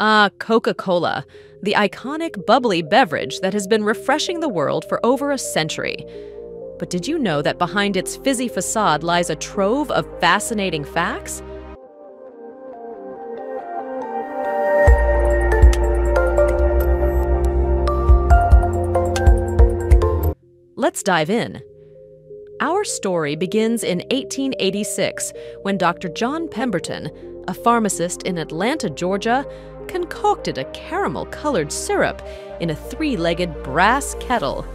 Ah, Coca Cola, the iconic bubbly beverage that has been refreshing the world for over a century. But did you know that behind its fizzy facade lies a trove of fascinating facts? Let's dive in. Our story begins in 1886 when Dr. John Pemberton, a pharmacist in Atlanta, Georgia, concocted a caramel colored syrup in a three legged brass kettle.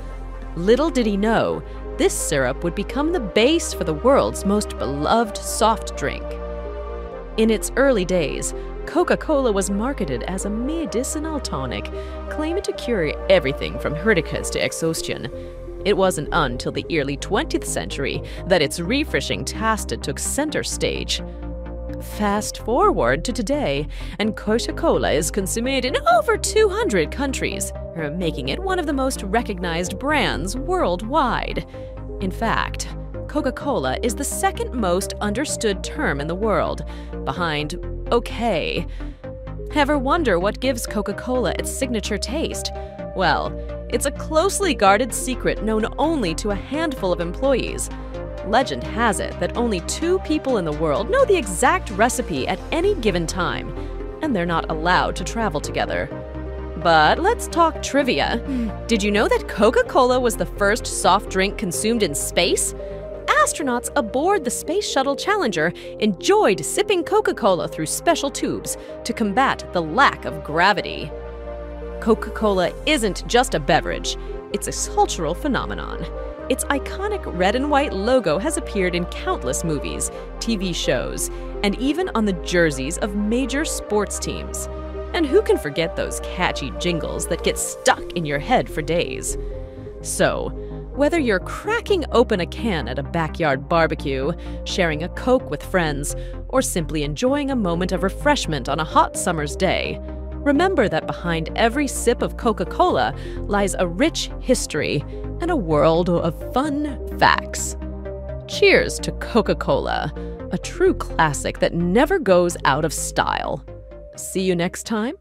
Little did he know, this syrup would become the base for the world's most beloved soft drink. In its early days, Coca Cola was marketed as a medicinal tonic, claiming to cure everything from hernias to exhaustion. It wasn't until the early 20th century that its refreshing taste took center stage. Fast forward to today, and Coca Cola is consumed in over 200 countries, making it one of the most recognized brands worldwide. In fact, Coca Cola is the second most understood term in the world, behind okay. Ever wonder what gives Coca Cola its signature taste? Well, it's a closely guarded secret known only to a handful of employees. Legend has it that only two people in the world know the exact recipe at any given time, and they're not allowed to travel together. But let's talk trivia. Hmm. Did you know that Coca Cola was the first soft drink consumed in space? Astronauts aboard the Space Shuttle Challenger enjoyed sipping Coca Cola through special tubes to combat the lack of gravity. Coca Cola isn't just a beverage, it's a cultural phenomenon. Its iconic red and white logo has appeared in countless movies, TV shows, and even on the jerseys of major sports teams. And who can forget those catchy jingles that get stuck in your head for days? So, whether you're cracking open a can at a backyard barbecue, sharing a Coke with friends, or simply enjoying a moment of refreshment on a hot summer's day, Remember that behind every sip of Coca Cola lies a rich history and a world of fun facts. Cheers to Coca Cola, a true classic that never goes out of style. See you next time